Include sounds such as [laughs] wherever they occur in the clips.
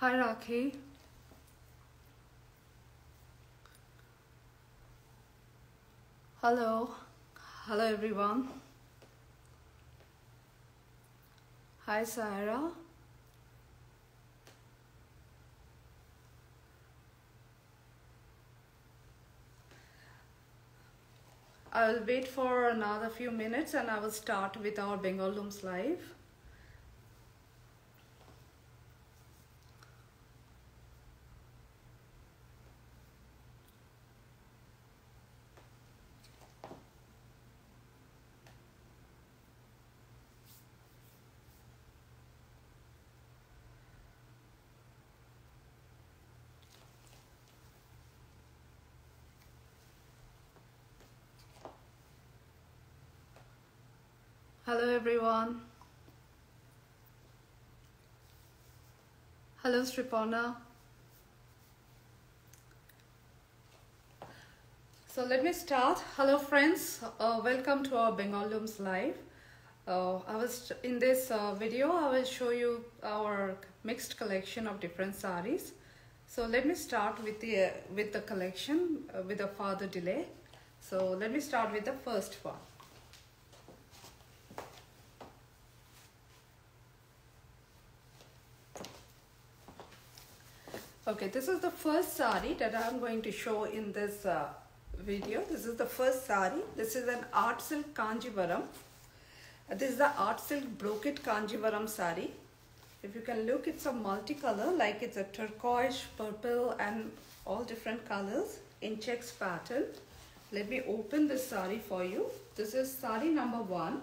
Hi Rakhi. Hello. Hello everyone. Hi Sarah. I will wait for another few minutes and I will start with our Bengal Looms live. Hello everyone. Hello Sripana. So let me start. Hello friends. Uh, welcome to our Bengal Looms live. Uh, I was in this uh, video. I will show you our mixed collection of different saris. So let me start with the with the collection uh, with a further delay. So let me start with the first one. Okay, this is the first sari that I'm going to show in this uh, video. This is the first sari. This is an art silk kanjivaram. This is the art silk brocade kanjivaram sari. If you can look, it's a multicolor, like it's a turquoise, purple and all different colors in checks pattern. Let me open this sari for you. This is sari number one.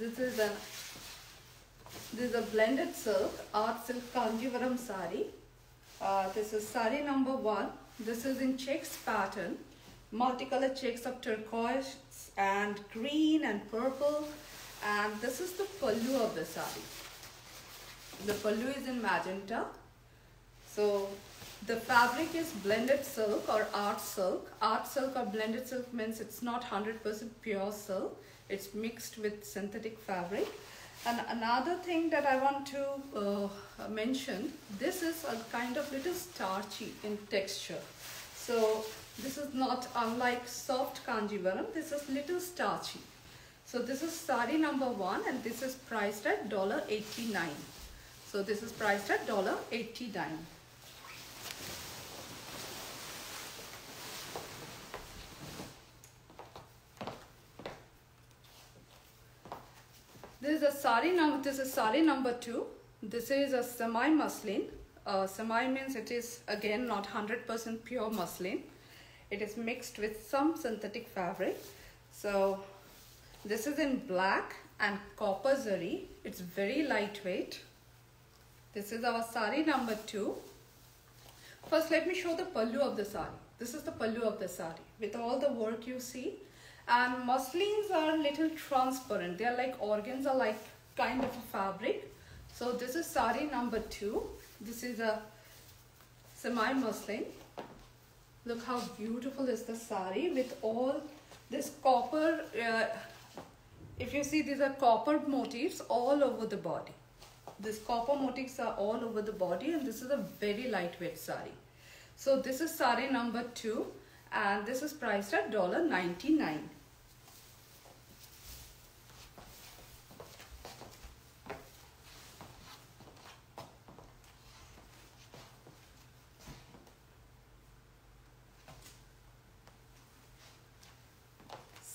This is a this is a blended silk art silk kanjivaram sari. Uh, this is sari number one. This is in checks pattern, multicolored checks of turquoise and green and purple. And this is the pallu of the sari. The pallu is in magenta. So the fabric is blended silk or art silk. Art silk or blended silk means it's not 100% pure silk it's mixed with synthetic fabric and another thing that I want to uh, mention, this is a kind of little starchy in texture. So this is not unlike soft kanjivaram, this is little starchy. So this is sari number one and this is priced at $1.89. So this is priced at $1.89. is a sari number. This is sari number two. This is a semi muslin. Uh, semi means it is again not 100% pure muslin. It is mixed with some synthetic fabric. So this is in black and copper zari. It's very lightweight. This is our sari number two. First, let me show the pallu of the sari. This is the pallu of the sari with all the work you see and muslins are little transparent. They are like organzas are like kind of a fabric. So this is sari number two. This is a semi muslin. Look how beautiful is the sari with all this copper uh, if you see these are copper motifs all over the body. This copper motifs are all over the body and this is a very lightweight sari. So this is sari number two and this is priced at $1.99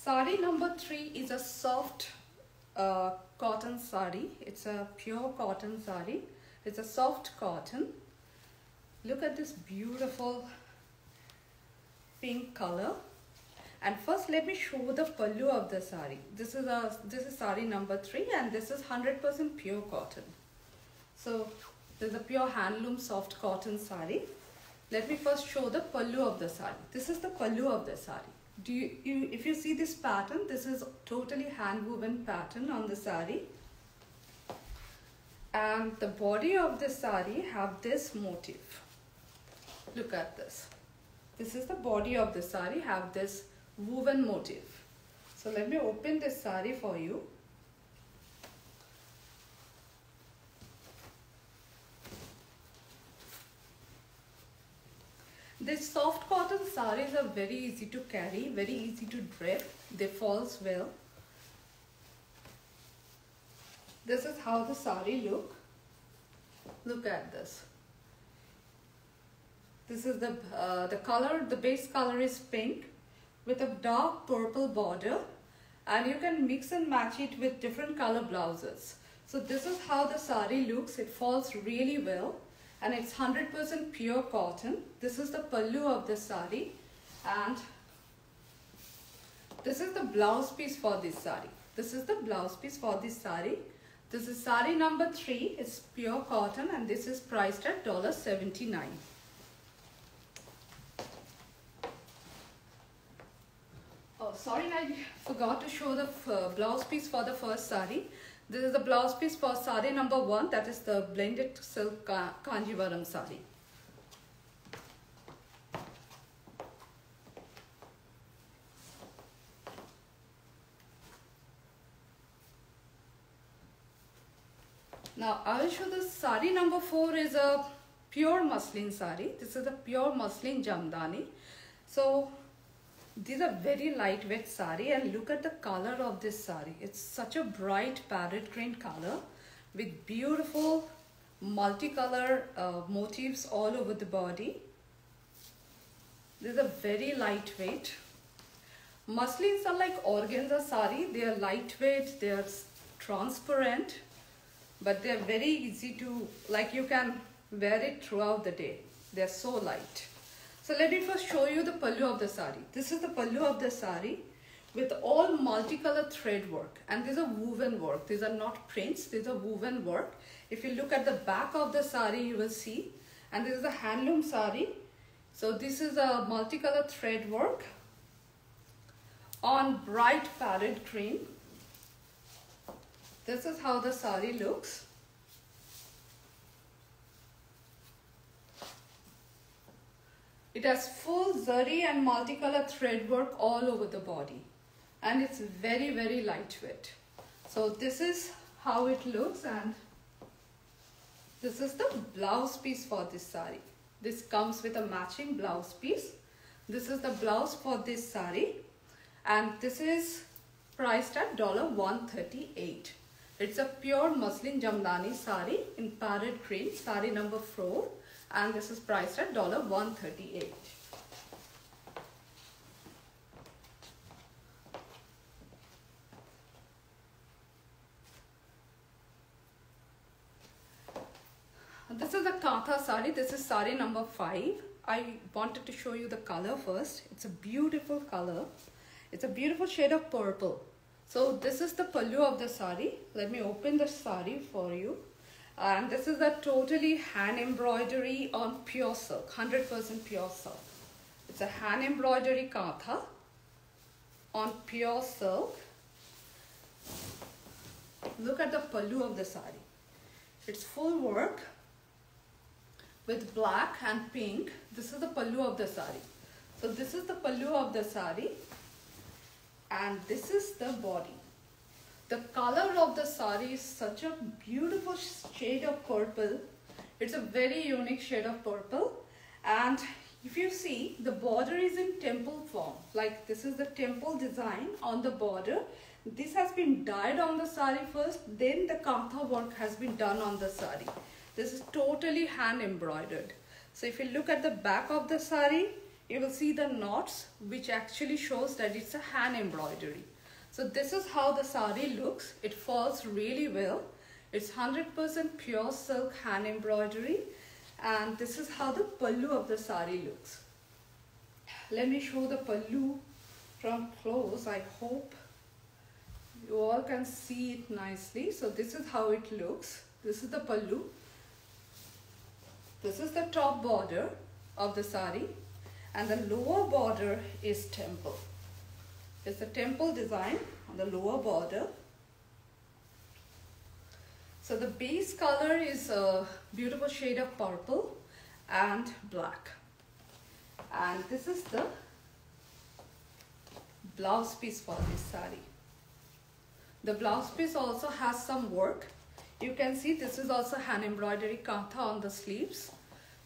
Sari number three is a soft uh, cotton sari. It's a pure cotton sari. It's a soft cotton. Look at this beautiful pink color. And first let me show the pallu of the sari. This is a this is sari number three and this is 100% pure cotton. So this is a pure handloom soft cotton sari. Let me first show the pallu of the sari. This is the pallu of the sari do you, you if you see this pattern this is totally hand woven pattern on the sari. And the body of the sari have this motif. Look at this. This is the body of the sari have this woven motif. So let me open this sari for you These soft cotton saris are very easy to carry, very easy to drape. They falls well. This is how the sari look. Look at this. This is the, uh, the color, the base color is pink with a dark purple border and you can mix and match it with different color blouses. So this is how the sari looks. It falls really well and it's 100% pure cotton. This is the pallu of the sari and this is the blouse piece for this sari. This is the blouse piece for this sari. This is sari number 3. It's pure cotton and this is priced at $79. Oh, sorry, I forgot to show the blouse piece for the first sari. This is the blouse piece for sari number one, that is the blended silk Kanjivaram sari. Now I will show the sari number four is a pure muslin sari. This is a pure muslin jamdani. So these are very lightweight sari and look at the color of this sari. It's such a bright parrot green color with beautiful multicolor uh, motifs all over the body. These are very lightweight. Muslins are like organza sari. They are lightweight, they are transparent, but they are very easy to, like you can wear it throughout the day. They are so light. So let me first show you the pallu of the sari. This is the pallu of the sari with all multicolored thread work and these are woven work. These are not prints, these are woven work. If you look at the back of the sari, you will see and this is a handloom sari. So this is a multicolored thread work on bright parrot green. This is how the sari looks. It has full zari and multicolor thread work all over the body and it's very very lightweight. So this is how it looks and this is the blouse piece for this sari. This comes with a matching blouse piece. This is the blouse for this sari and this is priced at 138. It's a pure muslin jamdani sari in parrot green, sari number 4 and this is priced at dollar $138. This is a Kantha sari. This is sari number 5. I wanted to show you the color first. It's a beautiful color. It's a beautiful shade of purple. So this is the pallu of the sari. Let me open the sari for you and this is a totally hand embroidery on pure silk 100% pure silk. It's a hand embroidery kantha on pure silk. Look at the pallu of the sari. It's full work with black and pink. This is the pallu of the sari. So this is the pallu of the sari and this is the body the color of the sari is such a beautiful shade of purple. It's a very unique shade of purple. And if you see, the border is in temple form. Like this is the temple design on the border. This has been dyed on the sari first, then the kantha work has been done on the sari. This is totally hand embroidered. So if you look at the back of the sari, you will see the knots which actually shows that it's a hand embroidery. So this is how the sari looks. It falls really well. It's 100% pure silk hand embroidery and this is how the pallu of the sari looks. Let me show the pallu from close. I hope you all can see it nicely. So this is how it looks. This is the pallu. This is the top border of the sari and the lower border is temple. It's a temple design on the lower border. So the base color is a beautiful shade of purple and black. And this is the blouse piece for this sari. The blouse piece also has some work. You can see this is also hand embroidery kantha on the sleeves.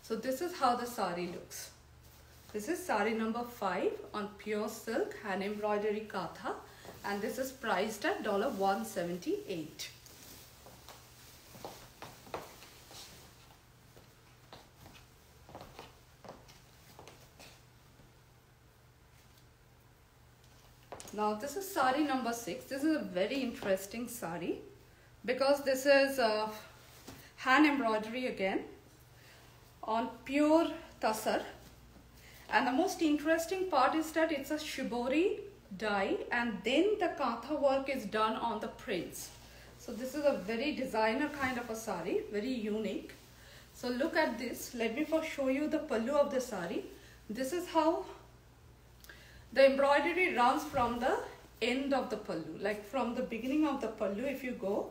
So this is how the sari looks. This is sari number 5 on pure silk hand embroidery kantha and this is priced at 178. Now this is sari number 6. This is a very interesting sari because this is uh, hand embroidery again on pure tasar and the most interesting part is that it's a shibori dye and then the kantha work is done on the prints. So this is a very designer kind of a sari, very unique. So look at this. Let me first show you the pallu of the sari. This is how the embroidery runs from the end of the pallu, like from the beginning of the pallu if you go.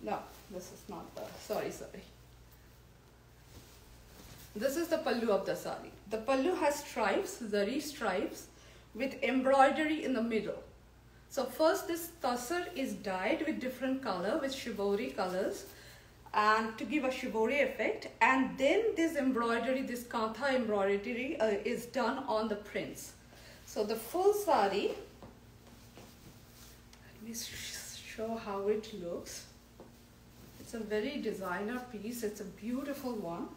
No, this is not the, sorry, sorry. This is the pallu of the sari. The pallu has stripes, zari stripes with embroidery in the middle. So first this tasar is dyed with different color with shibori colors and to give a shibori effect and then this embroidery, this kantha embroidery uh, is done on the prints. So the full sari, let me show how it looks. It's a very designer piece, it's a beautiful one.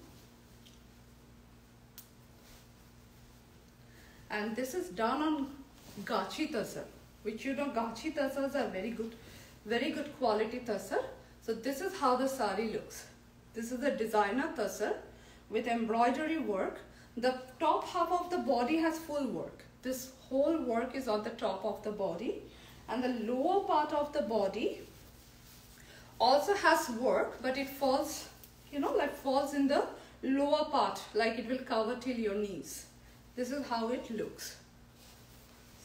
And this is done on gachi tasar which you know gachi tasars are very good very good quality tasar so this is how the sari looks. This is a designer tasar with embroidery work. The top half of the body has full work. This whole work is on the top of the body. And the lower part of the body also has work but it falls you know like falls in the lower part like it will cover till your knees this is how it looks.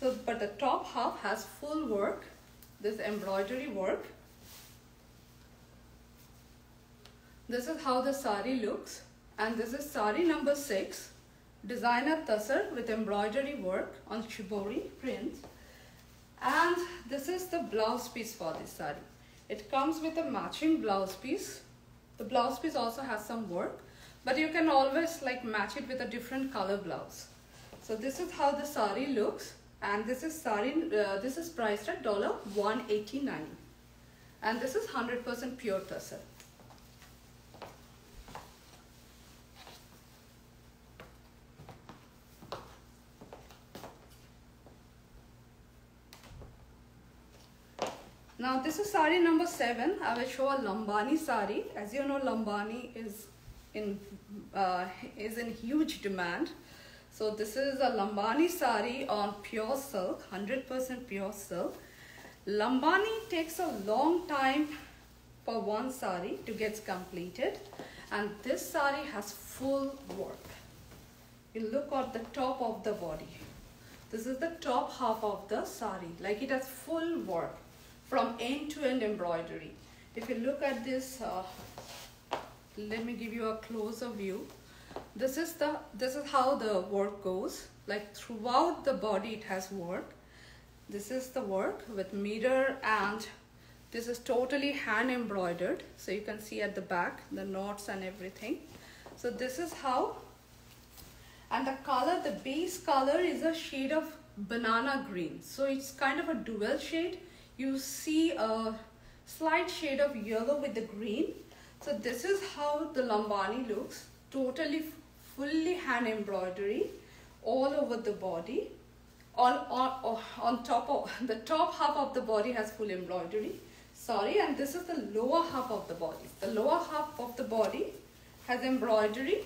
So, but the top half has full work, this embroidery work. This is how the sari looks and this is sari number 6 designer tasar with embroidery work on shibori print and this is the blouse piece for this sari. It comes with a matching blouse piece. The blouse piece also has some work but you can always like match it with a different color blouse. So this is how the sari looks and this is sari, uh, this is priced at $189 and this is 100% pure tussar. Now this is sari number 7. I will show a Lambani sari. As you know Lambani is in, uh, is in huge demand. So this is a Lambani sari on pure silk, 100% pure silk. Lambani takes a long time for one sari to get completed and this sari has full work. You look at the top of the body. This is the top half of the sari, like it has full work from end to end embroidery. If you look at this, uh, let me give you a closer view this is the this is how the work goes. Like throughout the body it has work. This is the work with mirror and this is totally hand embroidered. So you can see at the back the knots and everything. So this is how and the color the base color is a shade of banana green. So it's kind of a dual shade. You see a slight shade of yellow with the green. So this is how the lambani looks totally fully hand embroidery all over the body. On, on, oh, on top of [laughs] the top half of the body has full embroidery. Sorry and this is the lower half of the body. The lower half of the body has embroidery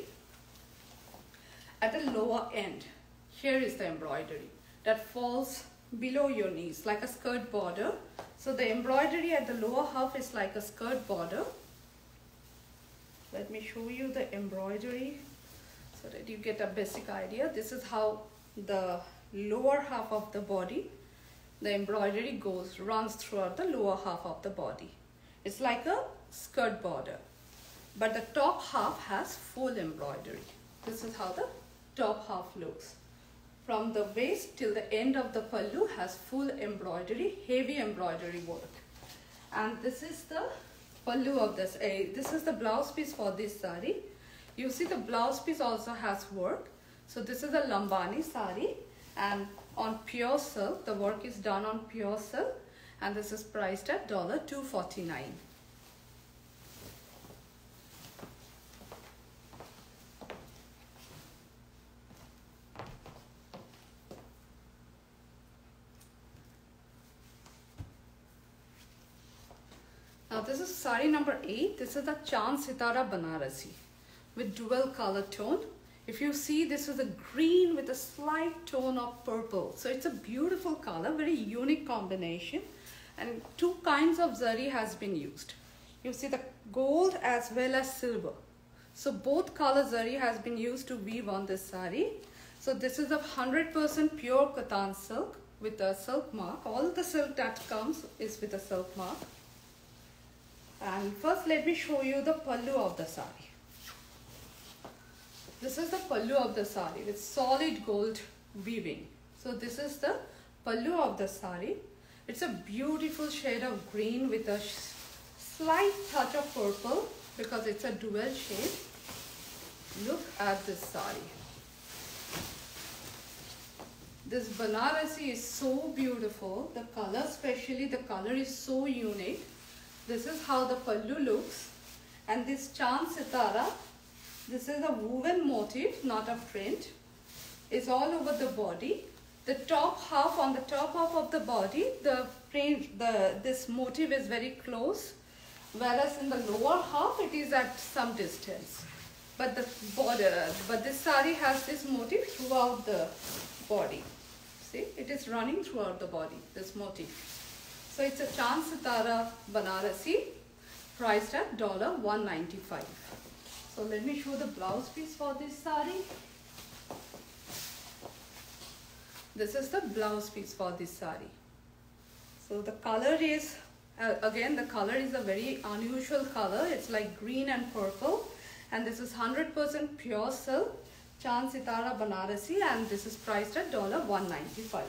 at the lower end. Here is the embroidery that falls below your knees like a skirt border. So the embroidery at the lower half is like a skirt border let me show you the embroidery so that you get a basic idea. This is how the lower half of the body, the embroidery goes, runs throughout the lower half of the body. It's like a skirt border. But the top half has full embroidery. This is how the top half looks. From the waist till the end of the pallu has full embroidery, heavy embroidery work. And this is the pallu of this. Uh, this is the blouse piece for this sari. You see the blouse piece also has work. So this is a Lambani sari and on pure silk, the work is done on pure silk and this is priced at $249. Now this is sari number 8. This is the Chand Sitara Banarasi with dual color tone. If you see this is a green with a slight tone of purple. So it's a beautiful color, very unique combination. And two kinds of zari has been used. You see the gold as well as silver. So both color zari has been used to weave on this sari. So this is a 100% pure Katan silk with a silk mark. All the silk that comes is with a silk mark. And first let me show you the pallu of the sari. This is the pallu of the sari with solid gold weaving. So this is the pallu of the sari. It's a beautiful shade of green with a slight touch of purple because it's a dual shade. Look at this sari. This Banarasi is so beautiful. The color especially, the color is so unique. This is how the pallu looks. And this Chand Sitara, this is a woven motif, not a print. It's all over the body. The top half, on the top half of the body, the print, the this motif is very close. Whereas in the lower half, it is at some distance. But the border, but this sari has this motif throughout the body. See, it is running throughout the body, this motif. So it's a Chand Sitara Banarasi priced at 195. So let me show the blouse piece for this sari. This is the blouse piece for this sari. So the color is, uh, again the color is a very unusual color. It's like green and purple. And this is 100% pure silk, Chand Sitara Banarasi and this is priced at $195.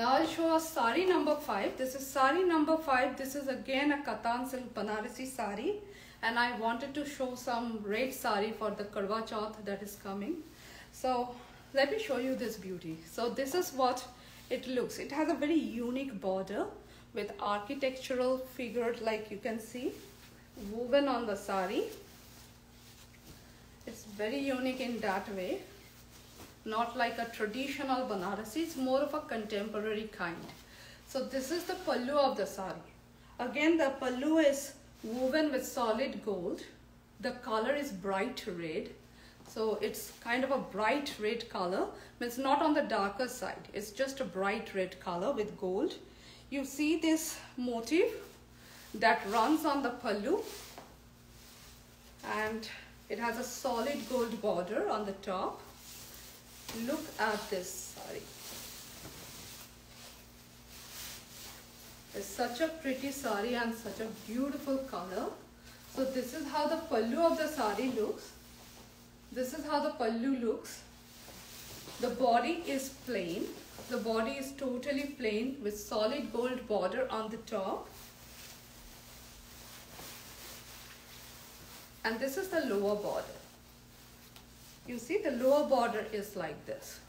Now I'll show us sari number 5. This is sari number 5. This is again a Katan silk sari. And I wanted to show some red sari for the Karwa Chauth that is coming. So let me show you this beauty. So this is what it looks. It has a very unique border with architectural figure like you can see woven on the sari. It's very unique in that way not like a traditional Banarasi, it's more of a contemporary kind. So this is the pallu of the sari. Again, the pallu is woven with solid gold. The color is bright red. So it's kind of a bright red color. It's not on the darker side. It's just a bright red color with gold. You see this motif that runs on the pallu and it has a solid gold border on the top Look at this sari. It's such a pretty sari and such a beautiful color. So this is how the pallu of the sari looks. This is how the pallu looks. The body is plain. The body is totally plain with solid gold border on the top. And this is the lower border. You see the lower border is like this.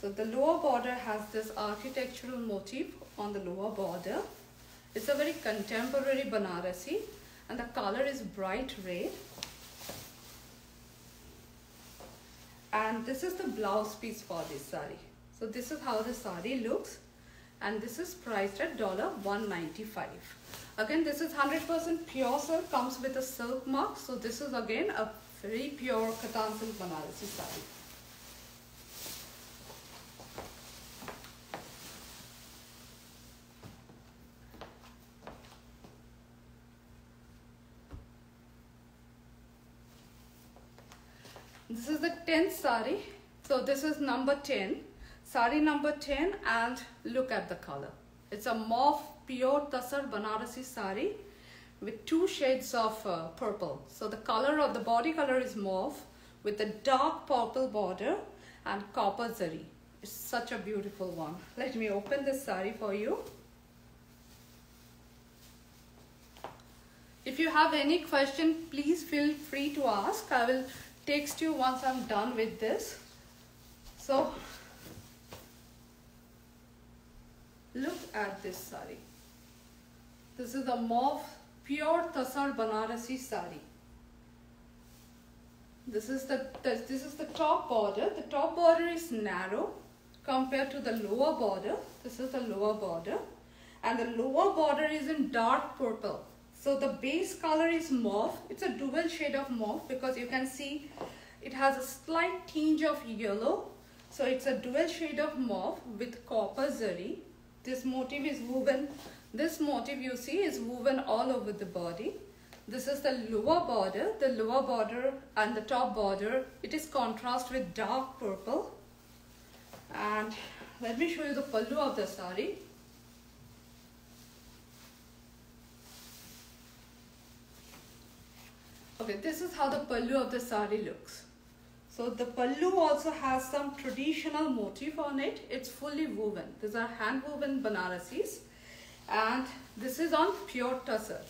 So the lower border has this architectural motif on the lower border. It's a very contemporary Banarasi and the color is bright red. And this is the blouse piece for this sari. So this is how the sari looks and this is priced at 195. Again, this is 100% pure silk, comes with a silk mark. So this is again a pure silk Banarasi sari. This is the 10th sari. So this is number 10. Sari number 10 and look at the color. It's a mauve pure Tasar Banarasi sari with two shades of uh, purple. So the color of the body color is mauve with a dark purple border and copper zari. It's such a beautiful one. Let me open this sari for you. If you have any question, please feel free to ask. I will text you once I'm done with this. So, look at this sari. This is the mauve pure Tasar Banarasi sari. This is the this is the top border. The top border is narrow compared to the lower border. This is the lower border, and the lower border is in dark purple. So the base color is mauve. It's a dual shade of mauve because you can see it has a slight tinge of yellow. So it's a dual shade of mauve with copper zari. This motif is woven. This motif you see is woven all over the body. This is the lower border. The lower border and the top border, it is contrast with dark purple. And let me show you the pallu of the sari. Okay, this is how the pallu of the sari looks. So the pallu also has some traditional motif on it. It's fully woven. These are hand woven Banarasis and this is on pure tussar.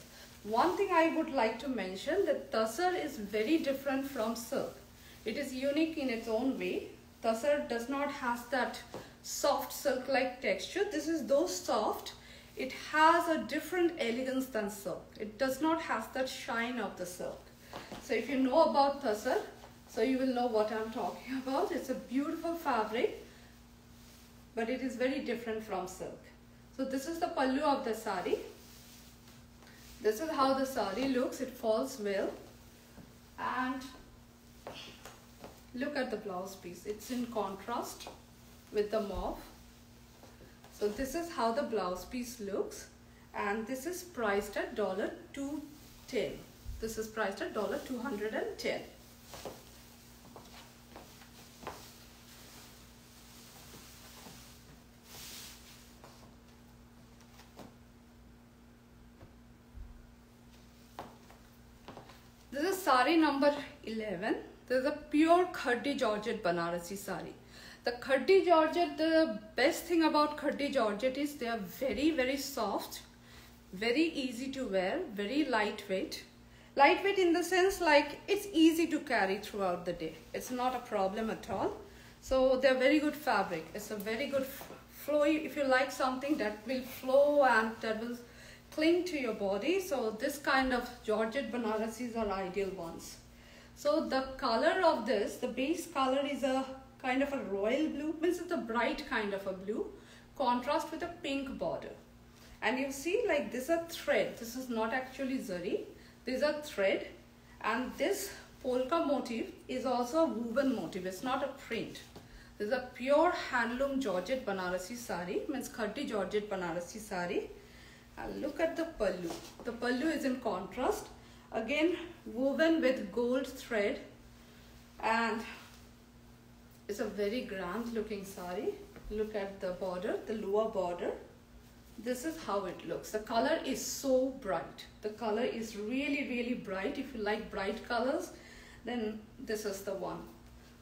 One thing I would like to mention that tussar is very different from silk. It is unique in its own way. Tussar does not have that soft silk-like texture. This is though soft, it has a different elegance than silk. It does not have that shine of the silk. So if you know about tussar, so you will know what I'm talking [laughs] about. It's a beautiful fabric, but it is very different from silk. So this is the pallu of the sari. This is how the sari looks. It falls well. And look at the blouse piece. It's in contrast with the mauve. So this is how the blouse piece looks. And this is priced at $210. This is priced at $210. This is sari number 11. This is a pure Khadi Georgette Banarasi sari. The Khadi Georgette, the best thing about Khadi Georgette is they are very, very soft, very easy to wear, very lightweight Lightweight in the sense like it's easy to carry throughout the day. It's not a problem at all. So they're very good fabric. It's a very good flowy, if you like something that will flow and that will cling to your body. So this kind of Georgette Banarasis are ideal ones. So the color of this, the base color is a kind of a royal blue, means it's a bright kind of a blue, contrast with a pink border. And you see like this is a thread, this is not actually zari. this is a thread and this polka motif is also a woven motif. It's not a print. This is a pure handloom Georgette Banarasi sari, means Khadi Georgette Banarasi sari. And look at the pallu. The pallu is in contrast. Again, woven with gold thread and it's a very grand looking sari. Look at the border, the lower border this is how it looks. The color is so bright. The color is really, really bright. If you like bright colors, then this is the one.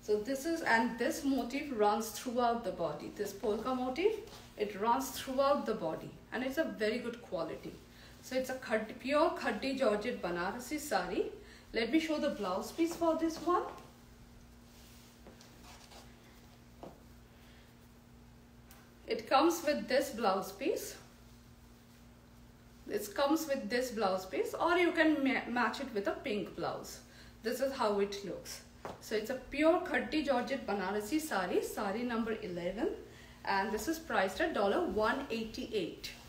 So this is, and this motif runs throughout the body. This polka motif, it runs throughout the body and it's a very good quality. So it's a khadi, pure Khadi Georgette Banarasi sari. Let me show the blouse piece for this one. It comes with this blouse piece This comes with this blouse piece or you can ma match it with a pink blouse. This is how it looks. So it's a pure Khadi Georgette Banarasi sari, sari number 11 and this is priced at $188.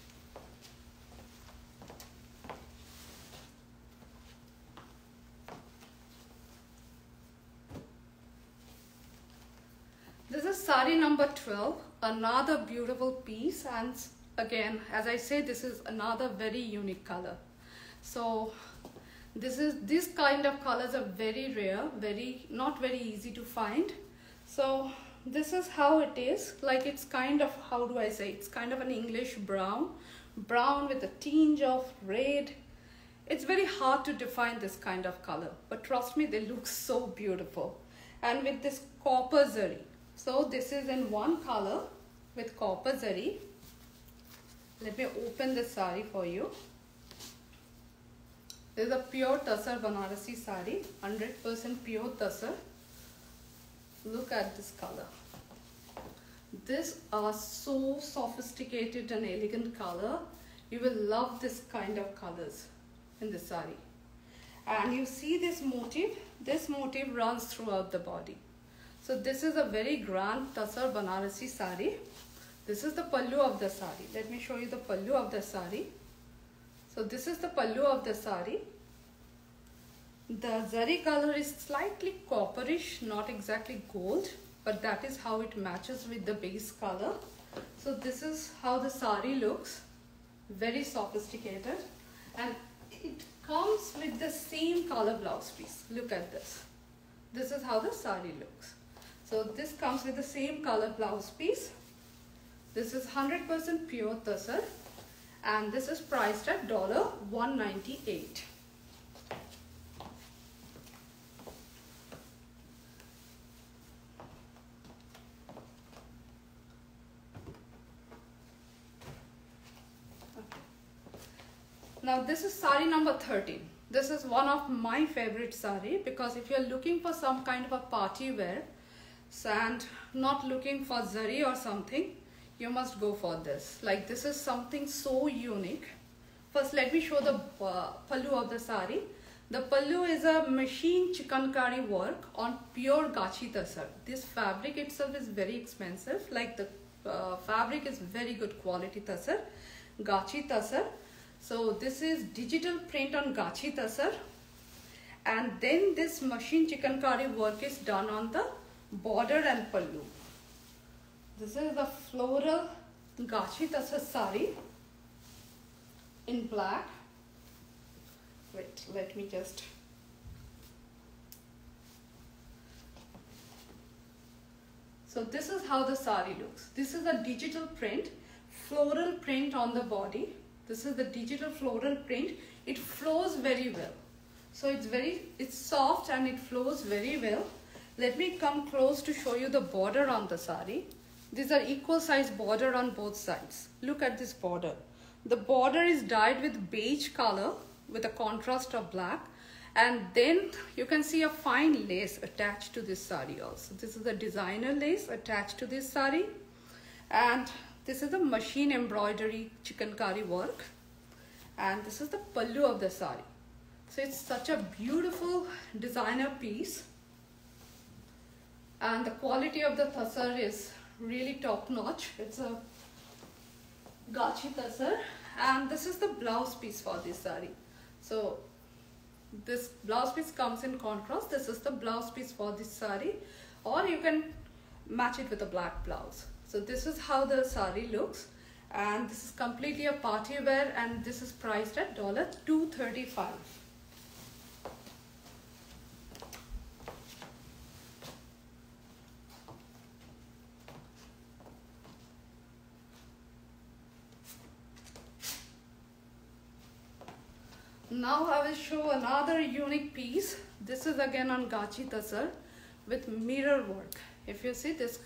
This is sari number 12, another beautiful piece and again as I say this is another very unique color. So this is this kind of colors are very rare very not very easy to find. So this is how it is like it's kind of how do i say it's kind of an english brown brown with a tinge of red. It's very hard to define this kind of color but trust me they look so beautiful. And with this copper zari so this is in one color with copper zari let me open the sari for you this is a pure Tasar Banarasi sari, 100% pure Tasar. Look at this color. These are so sophisticated and elegant color. You will love this kind of colors in the sari. And you see this motif, this motif runs throughout the body. So this is a very grand Tasar Banarasi sari. This is the pallu of the sari. Let me show you the pallu of the sari. So this is the pallu of the sari. The zari color is slightly copperish, not exactly gold, but that is how it matches with the base color. So this is how the sari looks, very sophisticated. And it comes with the same color blouse piece. Look at this. This is how the sari looks. So this comes with the same color blouse piece. This is 100% pure tasar and this is priced at $198. Now this is sari number 13. This is one of my favorite sari because if you're looking for some kind of a party wear and not looking for zari or something, you must go for this. Like this is something so unique. First, let me show the uh, pallu of the sari. The pallu is a machine chikankari work on pure gachi tasar. This fabric itself is very expensive. Like the uh, fabric is very good quality tasar. Gachi tasar. So this is digital print on gachi tasar. And then this machine chikankari work is done on the border and pallu. This is the floral Gachi sari in black. Wait, let me just. So this is how the sari looks. This is a digital print, floral print on the body. This is the digital floral print. It flows very well. So it's very, it's soft and it flows very well. Let me come close to show you the border on the sari. These are equal size border on both sides. Look at this border. The border is dyed with beige color with a contrast of black and then you can see a fine lace attached to this sari also. This is the designer lace attached to this sari and this is the machine embroidery chikankari work and this is the pallu of the sari. So it's such a beautiful designer piece and the quality of the tasar is really top notch. It's a gachi tasar and this is the blouse piece for this sari. So this blouse piece comes in contrast. This is the blouse piece for this sari or you can match it with a black blouse. So this is how the sari looks and this is completely a party wear and this is priced at dollar $235. Now I will show another unique piece. This is again on Gachi Tasar with mirror work. If you see this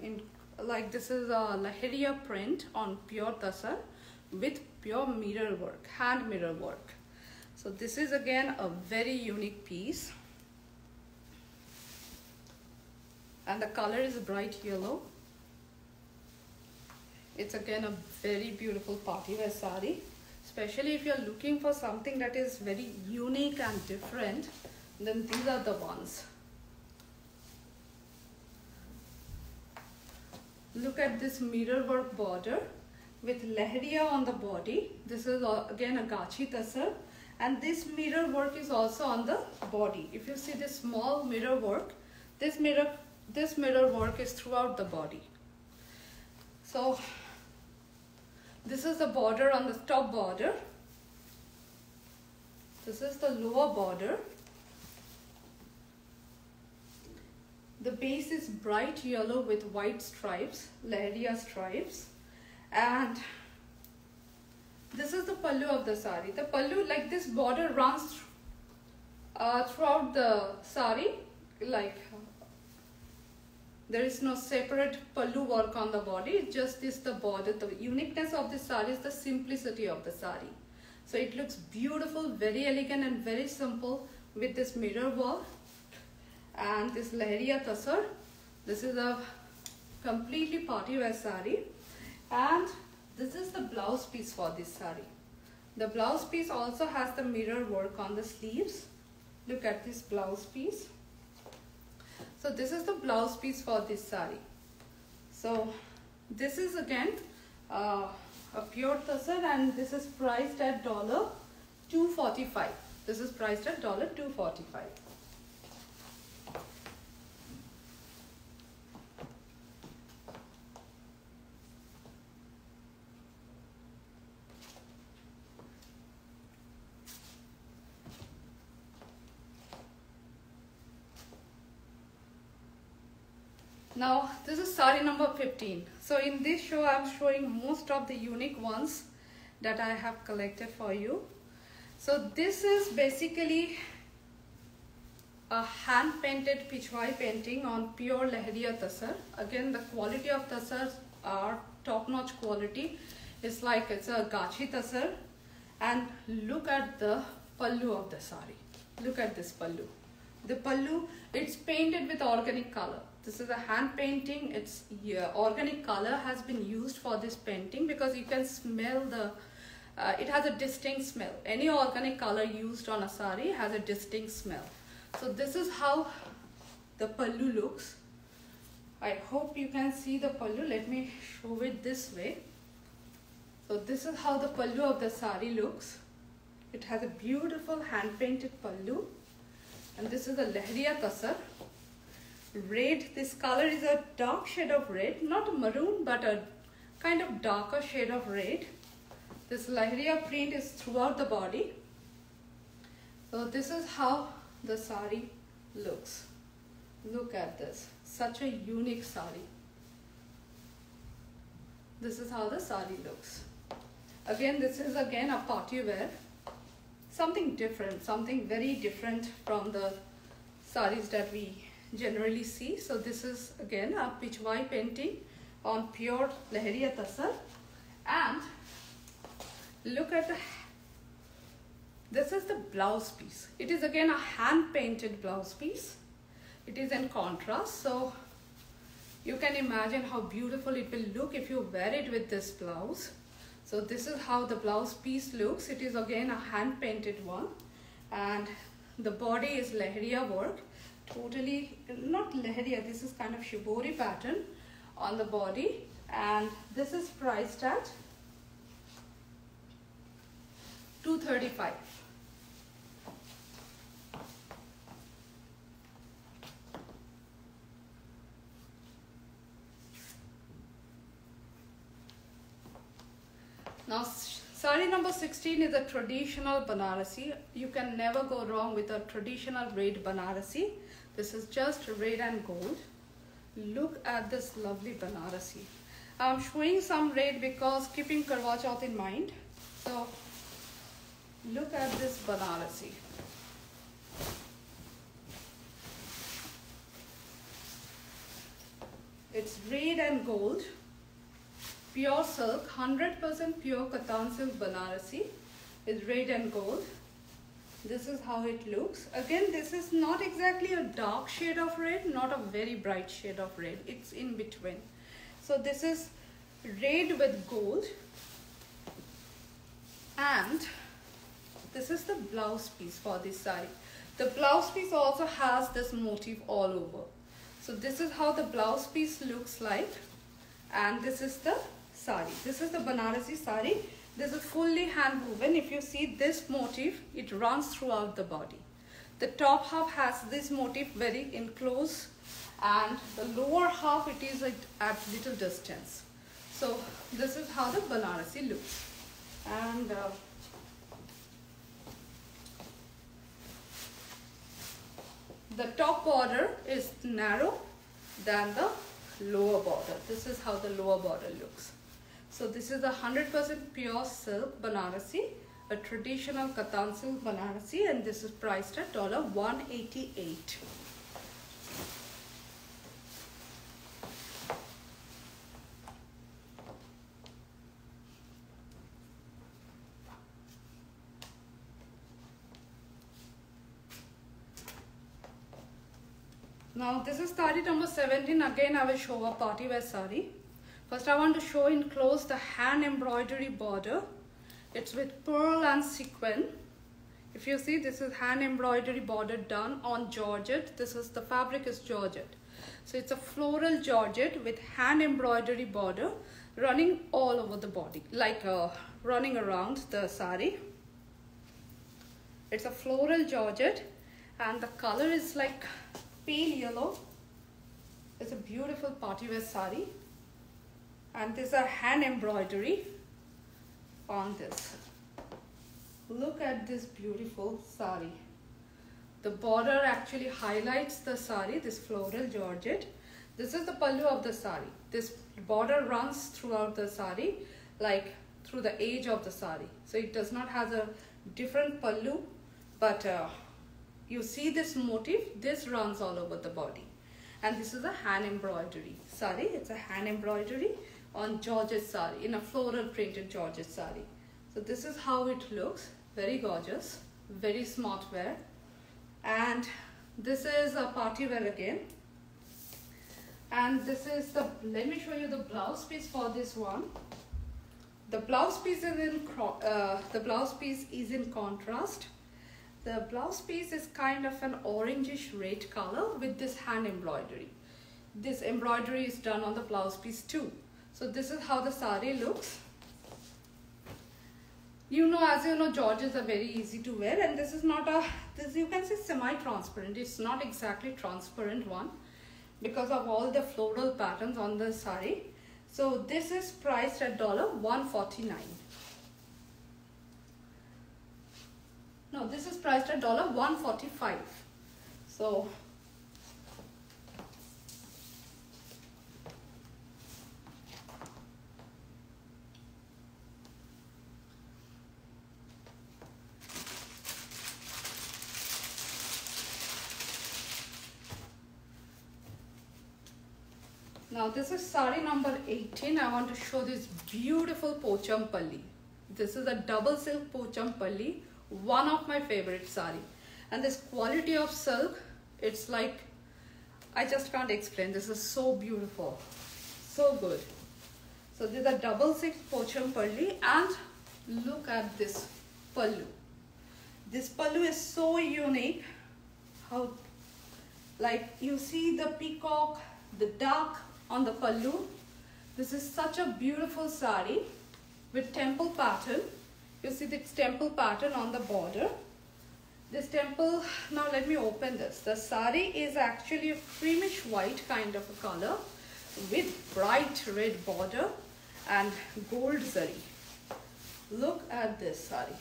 in like this is a Laheria print on pure Tasar with pure mirror work, hand mirror work. So this is again a very unique piece. And the color is bright yellow. It's again a very beautiful party wear sari especially if you're looking for something that is very unique and different then these are the ones. Look at this mirror work border with leheria on the body. This is uh, again a gachi tasar and this mirror work is also on the body. If you see this small mirror work this mirror this mirror work is throughout the body. So this is the border on the top border This is the lower border. The base is bright yellow with white stripes, Lehriya stripes. And this is the pallu of the sari. The pallu, like this border runs uh, throughout the sari, like there is no separate pallu work on the body, just this the border. The uniqueness of this sari is the simplicity of the sari. So it looks beautiful, very elegant and very simple with this mirror work and this Lehriya Tasar. This is a completely party wear sari and this is the blouse piece for this sari. The blouse piece also has the mirror work on the sleeves. Look at this blouse piece. So this is the blouse piece for this sari. So this is again uh, a pure tasar and this is priced at dollar 245. This is priced at dollar 245. Now this is sari number 15. So in this show I am showing most of the unique ones that I have collected for you. So this is basically a hand painted Pichwai painting on pure Lehriya Tasar. Again the quality of Tasar are top notch quality. It's like it's a Gachi Tasar and look at the pallu of the sari. Look at this pallu. The pallu, it's painted with organic color this is a hand painting. It's yeah, organic color has been used for this painting because you can smell the, uh, it has a distinct smell. Any organic color used on a sari has a distinct smell. So this is how the pallu looks. I hope you can see the pallu. Let me show it this way. So this is how the pallu of the sari looks. It has a beautiful hand painted pallu. And this is the Lehriya Tasar red. This color is a dark shade of red not a maroon but a kind of darker shade of red. This Lehriya print is throughout the body. So this is how the sari looks. Look at this. Such a unique sari. This is how the sari looks. Again this is again a party wear. Something different something very different from the saris that we generally see. So this is again a Pichwai painting on pure Lehriya Tasar. And look at the, this is the blouse piece. It is again a hand painted blouse piece. It is in contrast. So you can imagine how beautiful it will look if you wear it with this blouse. So this is how the blouse piece looks. It is again a hand painted one and the body is Lehriya work totally not lehriya this is kind of shibori pattern on the body. And this is priced at 235 now Sari number 16 is a traditional Banarasi. You can never go wrong with a traditional red Banarasi. This is just red and gold. Look at this lovely Banarasi. I'm showing some red because keeping Karwa Chauth in mind. So look at this Banarasi. It's red and gold. Pure silk, 100% pure Katan silk Banarasi. It's red and gold. This is how it looks. Again this is not exactly a dark shade of red not a very bright shade of red. It's in between. So this is red with gold. And this is the blouse piece for this sari the blouse piece also has this motif all over. So this is how the blouse piece looks like. And this is the sari this is the banarasi sari this is fully hand woven. If you see this motif, it runs throughout the body. The top half has this motif very enclosed and the lower half it is at, at little distance. So this is how the Banarasi looks. And uh, the top border is narrow than the lower border. This is how the lower border looks. So this is a 100% pure silk Banarasi, a traditional Katan silk Banarasi and this is priced at $188. Now this is sari number 17. Again I will show a party wear sari. First I want to show in close the hand embroidery border. It's with pearl and sequin. If you see this is hand embroidery border done on georgette. This is the fabric is georgette. So it's a floral georgette with hand embroidery border running all over the body like uh, running around the sari. It's a floral georgette and the color is like pale yellow. It's a beautiful party wear sari. And these are hand embroidery on this. Look at this beautiful sari. The border actually highlights the sari, this floral georgette. This is the pallu of the sari. This border runs throughout the sari like through the edge of the sari. So it does not have a different pallu but uh, you see this motif this runs all over the body and this is a hand embroidery sari it's a hand embroidery on georgette sari in a floral printed georgette sari. So this is how it looks. Very gorgeous. Very smart wear. And this is a party wear again. And this is the let me show you the blouse piece for this one. The blouse piece is in uh, the blouse piece is in contrast. The blouse piece is kind of an orangish red color with this hand embroidery. This embroidery is done on the blouse piece too. So this is how the sari looks. You know, as you know, Georgettes are very easy to wear and this is not a, this you can say semi-transparent. It's not exactly transparent one because of all the floral patterns on the sari. So this is priced at $149. No, this is priced at dollar 145. So Now this is sari number 18. I want to show this beautiful Pochampalli. This is a double silk Pochampalli one of my favorite sari. And this quality of silk it's like I just can't explain. This is so beautiful so good. So this is a double silk pochampalli and look at this pallu. This pallu is so unique. How like you see the peacock the duck on the pallu. This is such a beautiful sari with temple pattern. You see this temple pattern on the border. This temple now let me open this. The sari is actually a creamish white kind of a color with bright red border and gold zari. Look at this sari.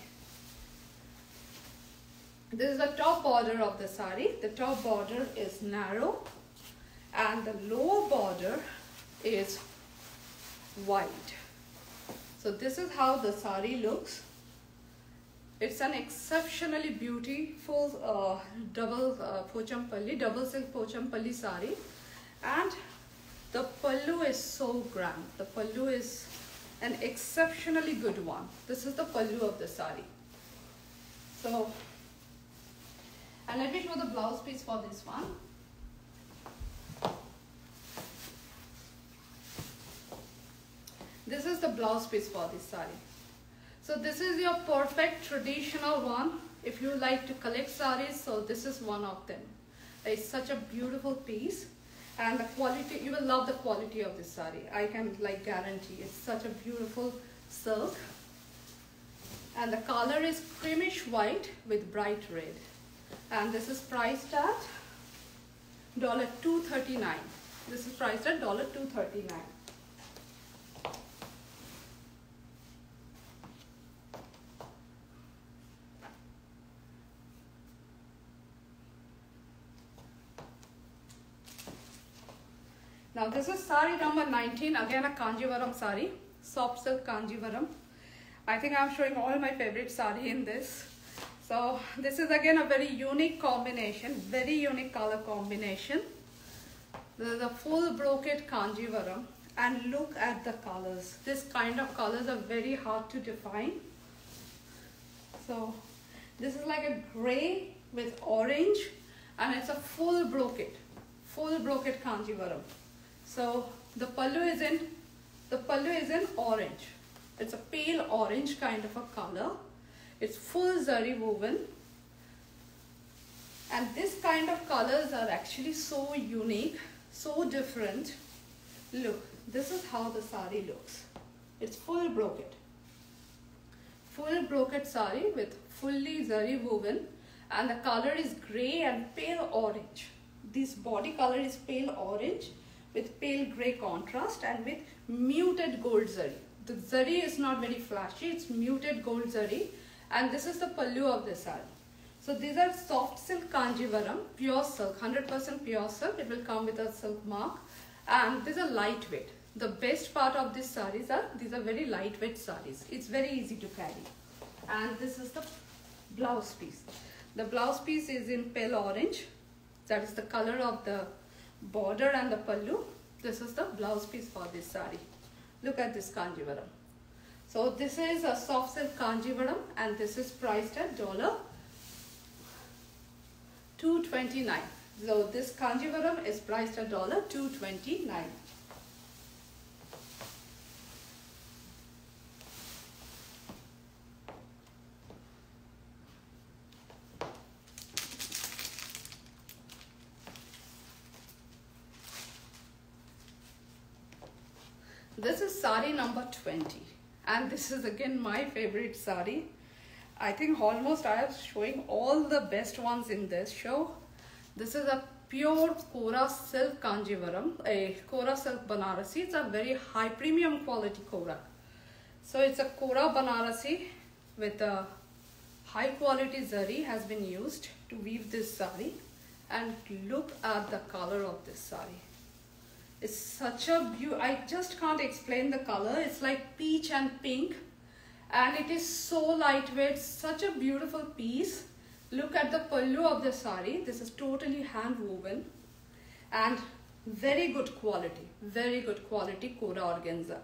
This is the top border of the sari. The top border is narrow and the lower border is wide so this is how the sari looks it's an exceptionally beautiful uh, double uh, pochampalli, double silk pochampalli sari and the pallu is so grand. The pallu is an exceptionally good one. This is the pallu of the sari. So, and let me show the blouse piece for this one. This is the blouse piece for this sari. So this is your perfect traditional one. If you like to collect saris, so this is one of them. It's such a beautiful piece and the quality, you will love the quality of this sari. I can like guarantee it's such a beautiful silk. And the color is creamish white with bright red. And this is priced at $239. This is priced at $239. Now this is sari number 19, again a Kanjivaram sari, soft silk Kanjivaram. I think I'm showing all my favorite sari in this. So this is again a very unique combination, very unique color combination. This is a full brocade Kanjivaram and look at the colors. This kind of colors are very hard to define. So this is like a gray with orange and it's a full brocade, full brocade Kanjivaram. So the pallu is in, the pallu is in orange. It's a pale orange kind of a color. It's full zari woven. And this kind of colors are actually so unique, so different. Look, this is how the sari looks. It's full brocade. Full brocade sari with fully zari woven and the color is gray and pale orange. This body color is pale orange with pale gray contrast and with muted gold zari. The zari is not very flashy, it's muted gold zari and this is the pallu of the sari. So these are soft silk kanjivaram, pure silk, 100% pure silk. It will come with a silk mark and these are lightweight. The best part of these saris are, these are very lightweight saris. It's very easy to carry. And this is the blouse piece. The blouse piece is in pale orange. That is the color of the border and the pallu. This is the blouse piece for this sari. Look at this kanjivaram. So this is a soft silk kanjivaram and this is priced at dollar 229. So this kanjivaram is priced at dollar 229. This is sari number 20 and this is again my favorite sari. I think almost I am showing all the best ones in this show. This is a pure Kora silk Kanjivaram, a Kora silk Banarasi. It's a very high premium quality Kora. So it's a Kora Banarasi with a high quality zari has been used to weave this sari and look at the color of this sari it's such a beautiful, I just can't explain the color. It's like peach and pink. And it is so lightweight, such a beautiful piece. Look at the pallu of the sari. This is totally hand woven. And very good quality, very good quality Kora organza.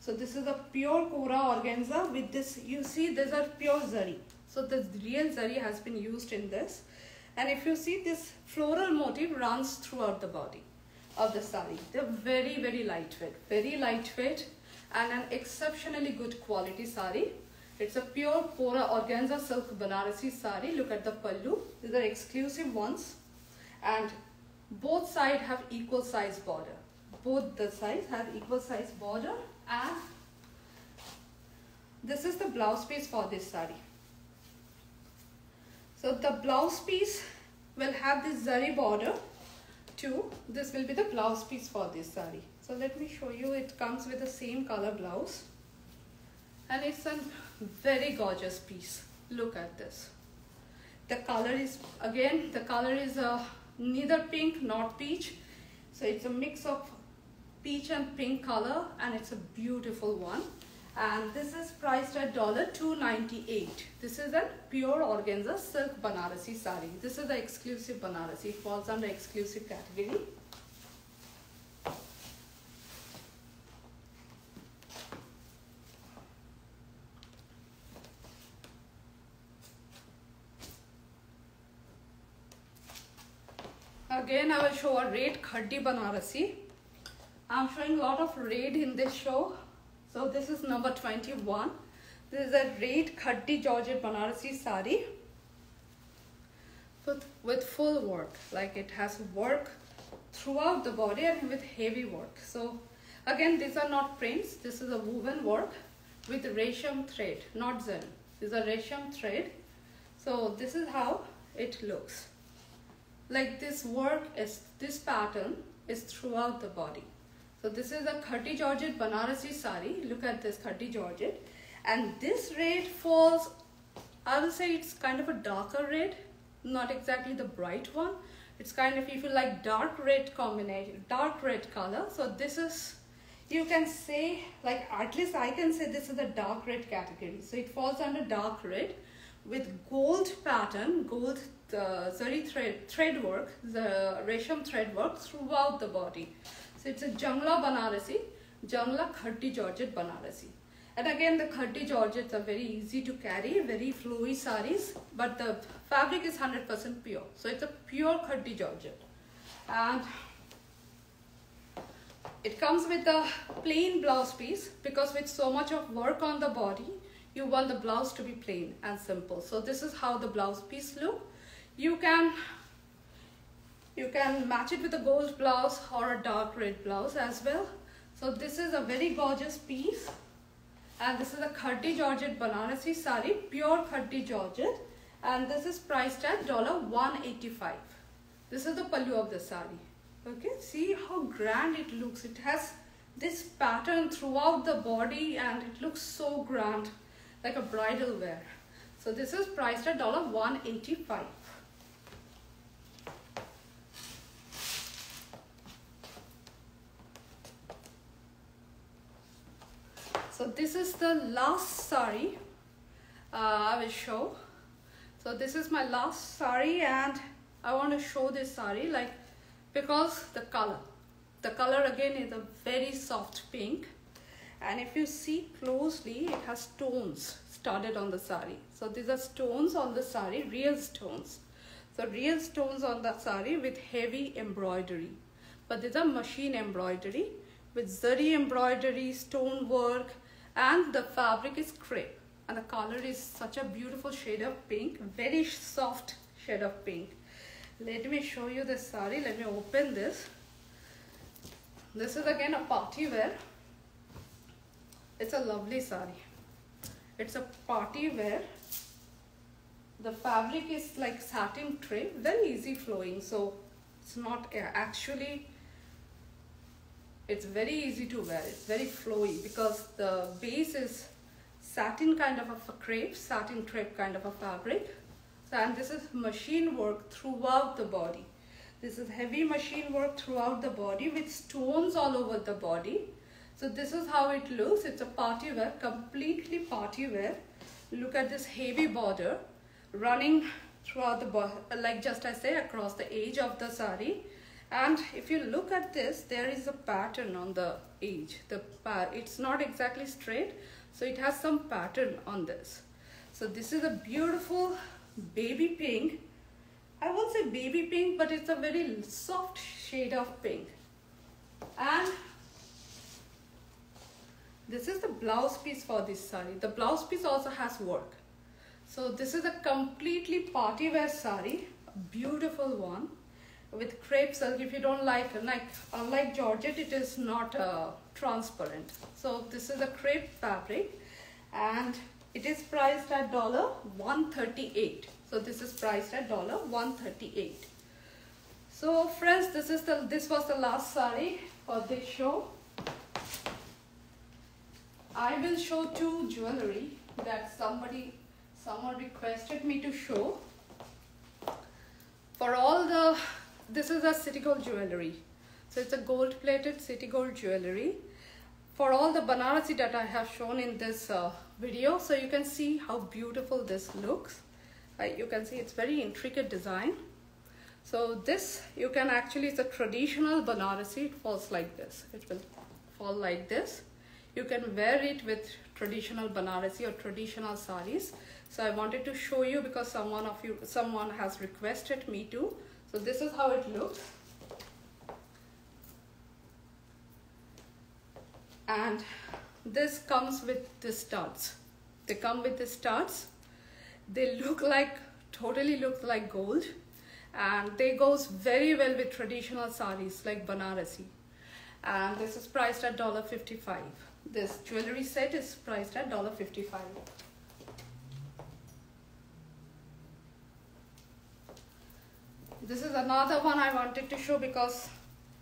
So this is a pure Kora organza with this, you see these are pure zari. So the real zari has been used in this. And if you see this floral motif runs throughout the body of the sari. They're very, very lightweight, very lightweight and an exceptionally good quality sari. It's a pure Kora organza silk Banarasi sari. Look at the pallu. These are exclusive ones. And both sides have equal size border. Both the sides have equal size border and this is the blouse piece for this sari. So the blouse piece will have this zari border two this will be the blouse piece for this sari. So let me show you it comes with the same color blouse. And it's a very gorgeous piece. Look at this. The color is again the color is uh, neither pink nor peach. So it's a mix of peach and pink color and it's a beautiful one and this is priced at dollar 298 this is a pure organza silk banarasi sari. This is the exclusive banarasi. It falls under exclusive category. Again i will show a red khaddi banarasi. I'm showing a lot of red in this show so this is number 21. This is a red khaddi Georgette Banarasi sari with, with full work. Like it has work throughout the body and with heavy work. So again, these are not prints. This is a woven work with resham thread, not zen. This is a resham thread. So this is how it looks. Like this work is, this pattern is throughout the body. So this is a Khaddi Georgette Banarasi sari. Look at this Khaddi Georgette. And this red falls, I will say it's kind of a darker red. Not exactly the bright one. It's kind of, if you like dark red combination, dark red color. So this is, you can say, like at least I can say this is the dark red category. So it falls under dark red with gold pattern, gold uh, zari thread, thread work, the resham thread work throughout the body. So it's a Jangla Banarasi, Jangla Khaddi Georgette Banarasi. And again, the khaddi georgettes are very easy to carry, very flowy saris, but the fabric is 100% pure. So it's a pure khaddi georgette. And it comes with a plain blouse piece because with so much of work on the body, you want the blouse to be plain and simple. So this is how the blouse piece look. You can you can match it with a gold blouse or a dark red blouse as well. So this is a very gorgeous piece and this is a Khaddi Georgette Banarasi sari, pure Khaddi Georgette and this is priced at 185. This is the pallu of the sari. Okay, see how grand it looks. It has this pattern throughout the body and it looks so grand, like a bridal wear. So this is priced at $185. So this is the last sari uh, I will show. So this is my last sari and I want to show this sari like because the color. The color again is a very soft pink and if you see closely it has stones started on the sari. So these are stones on the sari, real stones. So real stones on the sari with heavy embroidery. But these are machine embroidery with zari embroidery, stone work, and the fabric is crepe. And the color is such a beautiful shade of pink very soft shade of pink. Let me show you this sari. Let me open this. This is again a party wear. It's a lovely sari. It's a party wear. The fabric is like satin crepe very easy flowing. So it's not actually it's very easy to wear. It's very flowy because the base is satin kind of a crepe, satin crepe kind of a fabric. And this is machine work throughout the body. This is heavy machine work throughout the body with stones all over the body. So this is how it looks. It's a party wear, completely party wear. Look at this heavy border running throughout the like just I say, across the edge of the sari and if you look at this there is a pattern on the edge the it's not exactly straight so it has some pattern on this. So this is a beautiful baby pink. I won't say baby pink but it's a very soft shade of pink. And this is the blouse piece for this sari. The blouse piece also has work. So this is a completely party wear sari beautiful one with crepe silk if you don't like like unlike georgette it is not uh, transparent. So this is a crepe fabric and it is priced at dollar 138 so this is priced at dollar 138 so friends this is the this was the last sari for this show. I will show two jewelry that somebody someone requested me to show. For all the this is a city gold jewelry. So it's a gold plated city gold jewelry. For all the Banarasi that I have shown in this uh, video, so you can see how beautiful this looks. You can see it's very intricate design. So this, you can actually, it's a traditional Banarasi, it falls like this. It will fall like this. You can wear it with traditional Banarasi or traditional saris. So I wanted to show you because someone of you, someone has requested me to. So this is how it looks. And this comes with the studs. They come with the studs. They look like, totally look like gold. And they goes very well with traditional saris like Banarasi. And this is priced at $1.55. This jewelry set is priced at $1.55. this is another one I wanted to show because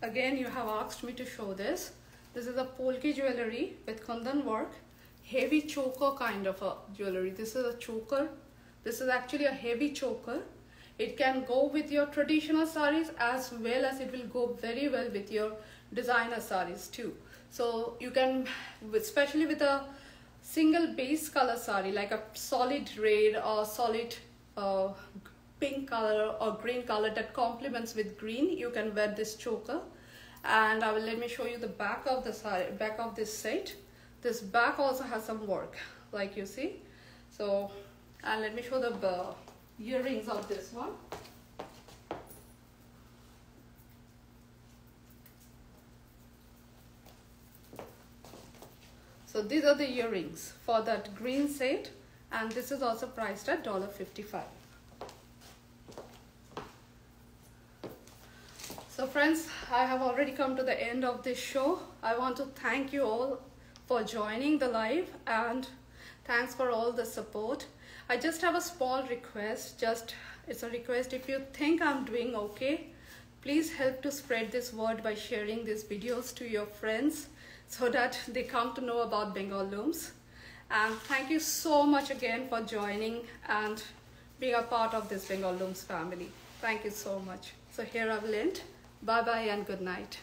again you have asked me to show this. This is a polki jewelry with kundan work, heavy choker kind of a jewelry. This is a choker. This is actually a heavy choker. it can go with your traditional saris as well as it will go very well with your designer saris too so you can especially with a single base color sari like a solid red or solid uh, pink color or green color that complements with green you can wear this choker. And I will let me show you the back of the sari, back of this set this back also has some work like you see. So and let me show the earrings of this one. So these are the earrings for that green set and this is also priced at $1.55 so friends i have already come to the end of this show. I want to thank you all for joining the live and thanks for all the support. I just have a small request just it's a request. If you think i'm doing okay please help to spread this word by sharing these videos to your friends so that they come to know about bengal looms. And thank you so much again for joining and being a part of this bengal looms family. Thank you so much. So here I've end bye bye and good night